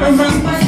Mas, mas, mas...